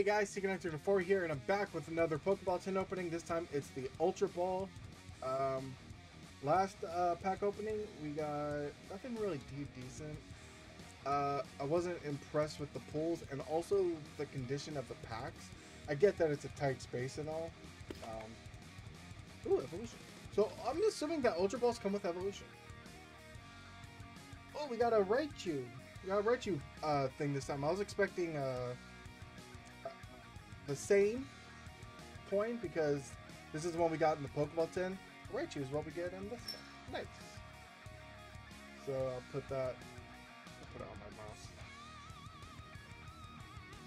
Hey guys, Secret4 here, and I'm back with another Pokeball tin opening. This time it's the Ultra Ball. Um, last uh, pack opening, we got nothing really deep decent. Uh, I wasn't impressed with the pulls and also the condition of the packs. I get that it's a tight space and all. Um, ooh, evolution. So I'm assuming that Ultra Balls come with evolution. Oh, we got a Raichu. We got a Raichu uh, thing this time. I was expecting uh, the same coin because this is one we got in the Pokeball tin. Raichu is what we get in this one. Nice. So I'll put that I'll put it on my mouse.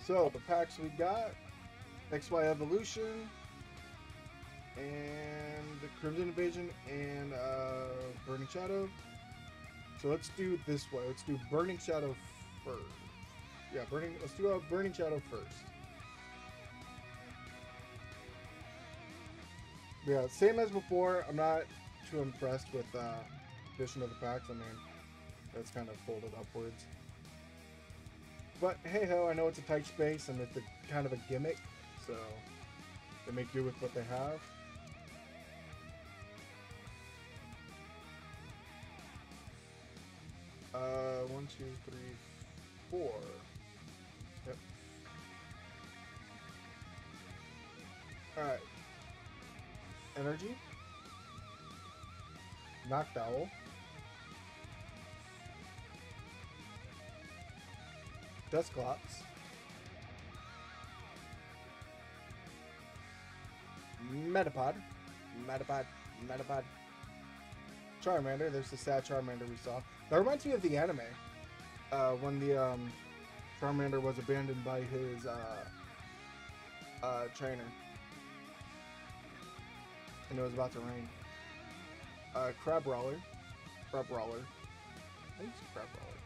So the packs we got XY Evolution and the Crimson Invasion and uh, Burning Shadow. So let's do this way. Let's do Burning Shadow first. Yeah, Burning. Let's do a Burning Shadow first. Yeah, same as before. I'm not too impressed with uh, addition of the packs. I mean, it's kind of folded upwards. But hey ho, I know it's a tight space and it's a, kind of a gimmick, so they make do with what they have. Uh, one, two, three, four. Yep. Alright. Energy. Noctowl. Dusclops. Metapod. Metapod. Metapod. Charmander. There's the sad Charmander we saw. That reminds me of the anime. Uh, when the um, Charmander was abandoned by his uh, uh, trainer. And it was about to rain. Uh, Crabrawler. Crab Roller. I think it's Crab Roller.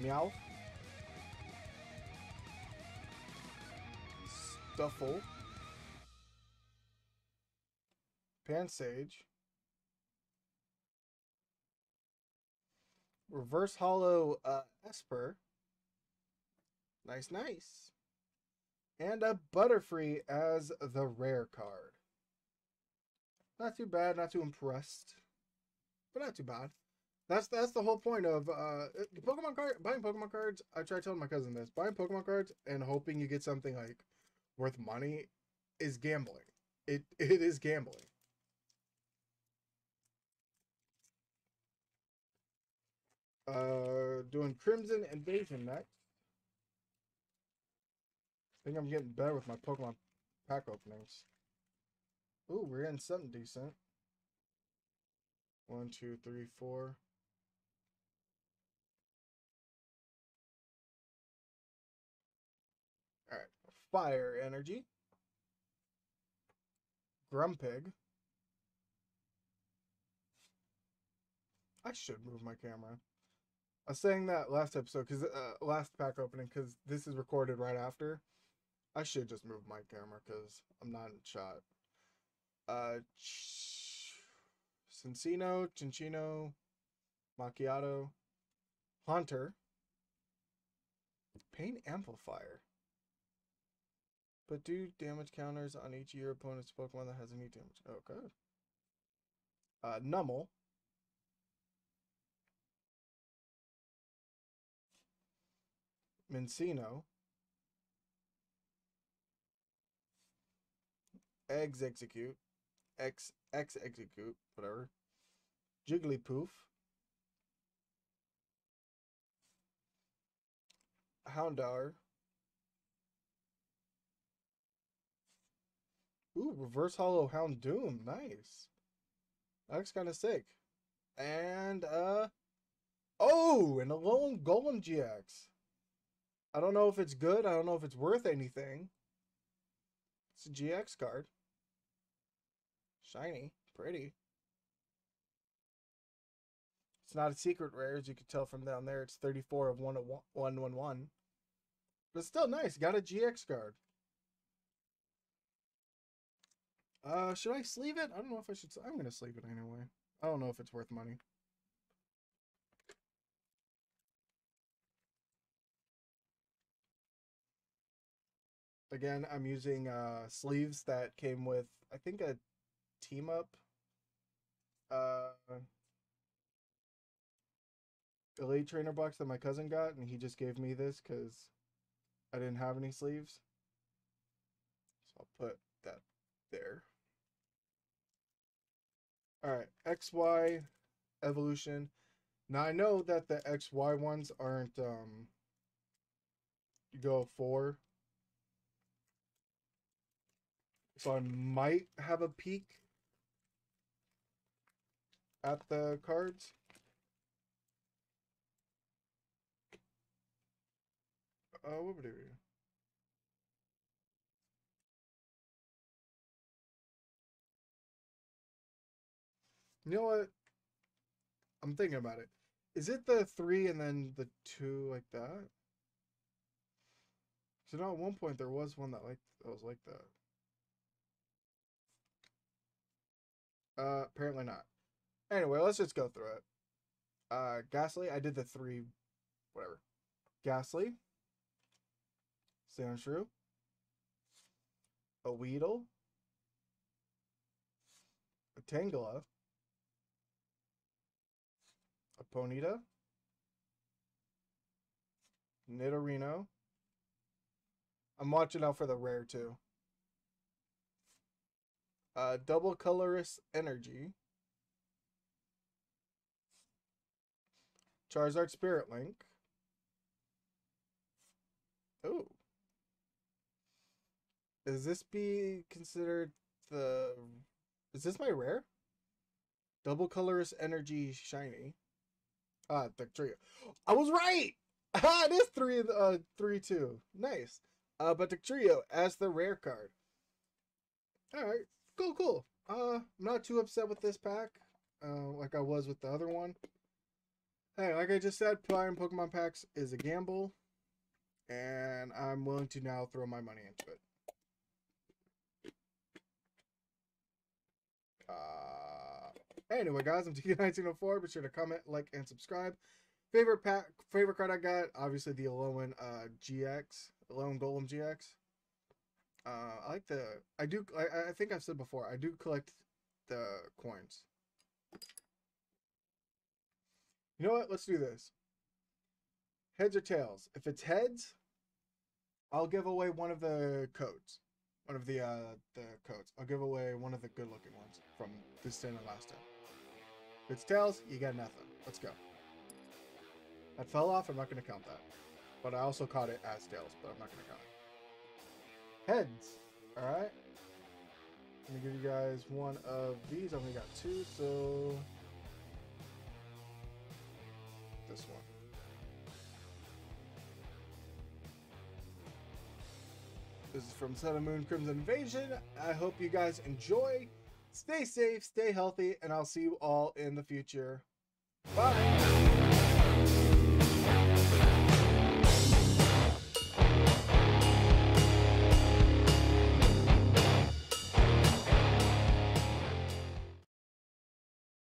Meow. Stufful. Pansage. Reverse Holo uh, Esper. Nice, nice. And a Butterfree as the rare card. Not too bad, not too impressed. But not too bad. That's that's the whole point of uh Pokemon card buying Pokemon cards. I try telling my cousin this. Buying Pokemon cards and hoping you get something like worth money is gambling. It it is gambling. Uh, doing Crimson Invasion next. I think I'm getting better with my Pokemon pack openings. Ooh, we're in something decent. One, two, three, four. Alright. Fire energy. Grumpig. I should move my camera. I was saying that last episode because uh, last pack opening because this is recorded right after. I should just move my camera because I'm not in shot. Uh, Cinccino, Cinchino, Macchiato, Hunter, Pain Amplifier. But do damage counters on each of your opponent's Pokemon that has any damage. Oh, good. Uh, Numel. Minccino. Eggs execute. X X execute, whatever. Jigglypuff. Houndour. Ooh, reverse holo Houndoom. Nice. That looks kind of sick. And, uh, oh, and Alolan Golem GX. I don't know if it's good. I don't know if it's worth anything. It's a GX card. Shiny. Pretty. It's not a secret rare, as you can tell from down there. It's 34 of 111. But still nice. Got a GX card. Uh, should I sleeve it? I don't know if I should. I'm going to sleeve it anyway. I don't know if it's worth money. Again, I'm using uh, sleeves that came with, I think, a team up uh, elite trainer box that my cousin got, and he just gave me this because I didn't have any sleeves. So I'll put that there. All right, XY evolution. Now I know that the XY ones aren't um go four. So I might have a peek at the cards. Uh, what would it be? You know what? I'm thinking about it. Is it the three and then the two like that? So now at one point there was one that like that was like that. Uh, apparently not. Anyway, let's just go through it. Uh, Gastly, I did the three, whatever. Gastly, Sandshrew, a Weedle, a Tangela, a Ponyta, Nidorino. I'm watching out for the rare too. Uh, double colorless energy. Charizard Spirit Link. Oh. Is this be considered the... Is this my rare? Double colorless energy shiny. Ah, Dugtrio. I was right! Ah, it is three, uh, three, two. Nice. Uh, but the trio as the rare card. Alright, cool, cool. Uh, I'm not too upset with this pack, uh, like I was with the other one. Hey, like I just said, buying Pokemon packs is a gamble, and I'm willing to now throw my money into it. Uh, anyway, guys, I'm TK1904. Be sure to comment, like, and subscribe. Favorite pack, favorite card I got, obviously the Alolan uh, GX, Alolan Golem GX. Uh, I like the, I do, I, I think I've said before, I do collect the coins. You know what? Let's do this. Heads or tails? If it's heads, I'll give away one of the codes. One of the uh the codes. I'll give away one of the good looking ones from this time and last time. If it's tails, you get nothing. Let's go. That fell off, I'm not gonna count that. But I also caught it as tails, but I'm not gonna count it. Heads. Alright. Let me give you guys one of these. I only got two, so this one. This is from Sun and Moon Crimson Invasion. I hope you guys enjoy. Stay safe, stay healthy, and I'll see you all in the future. Bye!